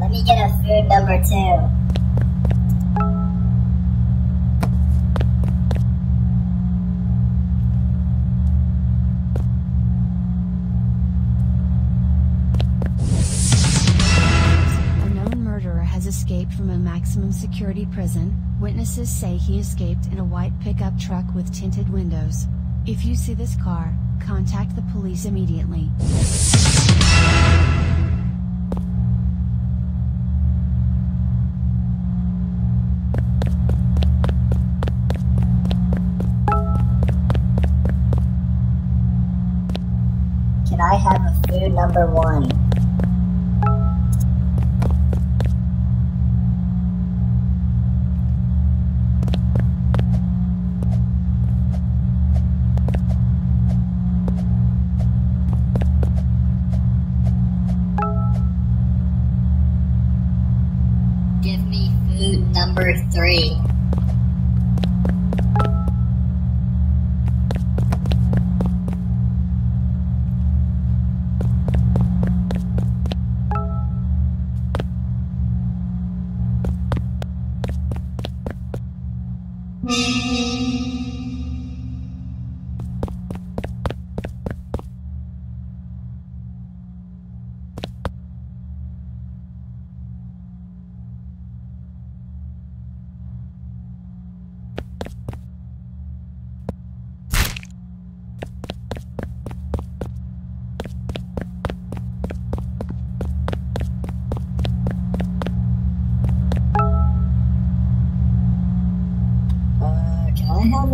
Let me get a food number two. A known murderer has escaped from a maximum security prison. Witnesses say he escaped in a white pickup truck with tinted windows. If you see this car, contact the police immediately. Can I have a food number one? Number three. Uh,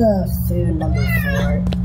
have food number four?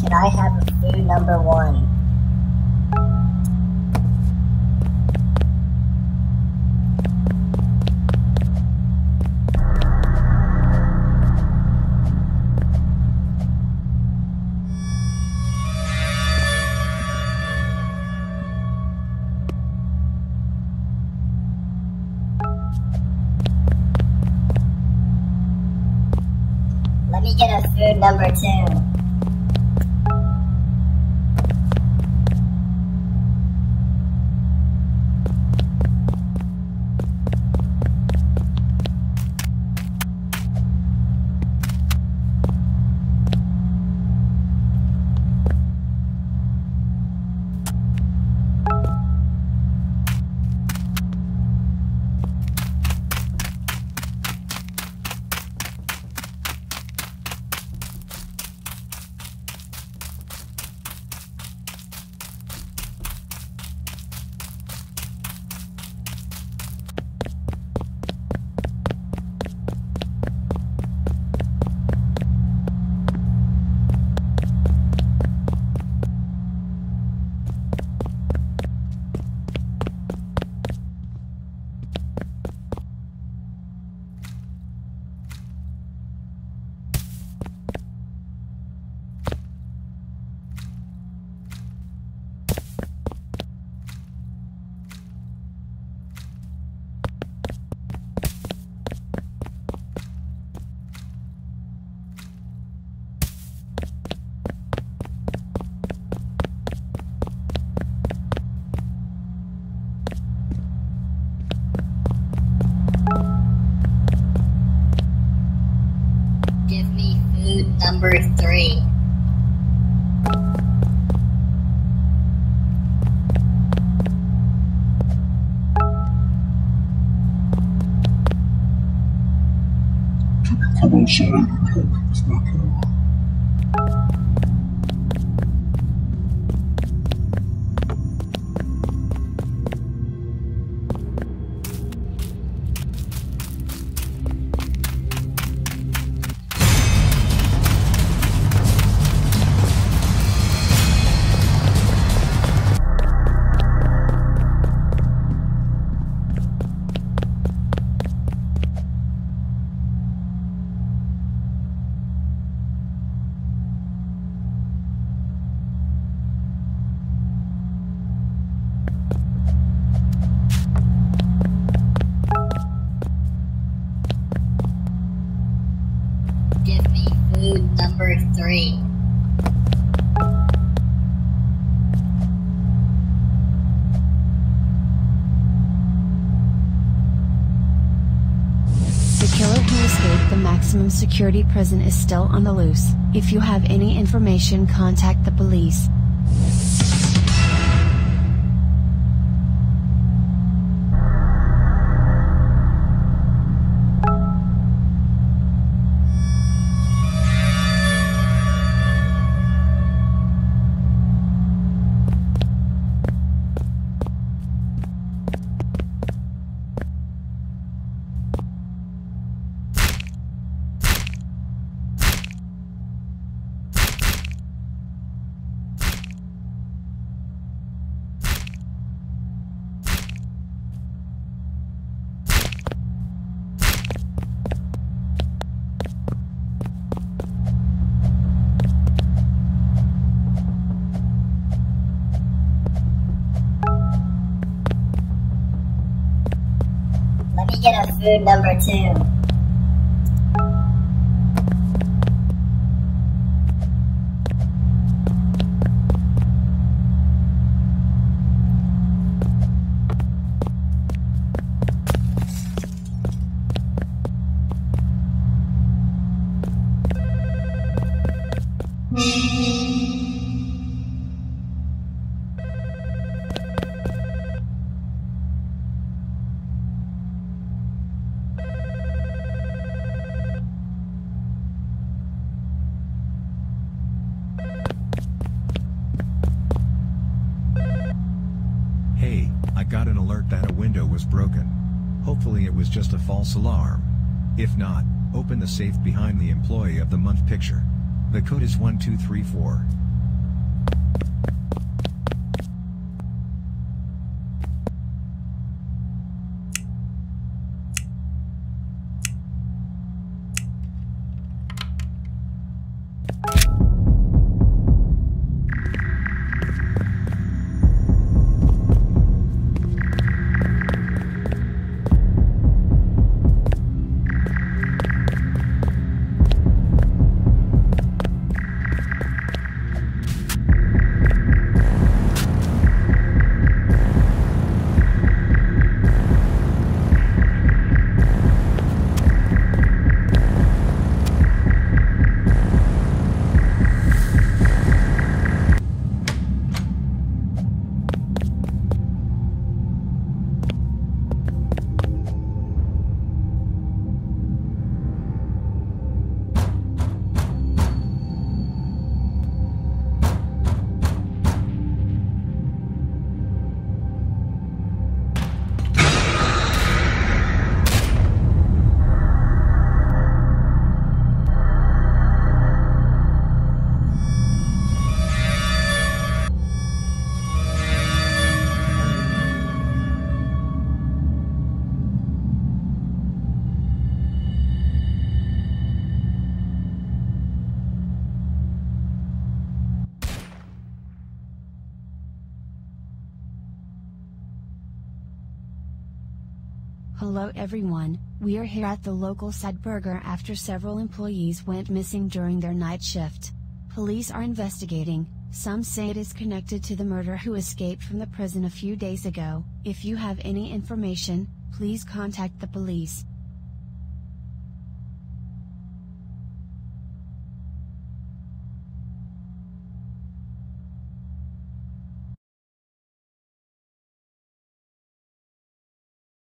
Can I have a food number one? Let me get a food number two. You three. The killer who escaped the maximum security prison is still on the loose. If you have any information, contact the police. Get a food number two. Hey, got an alert that a window was broken. Hopefully it was just a false alarm. If not, open the safe behind the employee of the month picture. The code is 1234. Hello everyone, we are here at the local Sadburger after several employees went missing during their night shift. Police are investigating, some say it is connected to the murder who escaped from the prison a few days ago. If you have any information, please contact the police.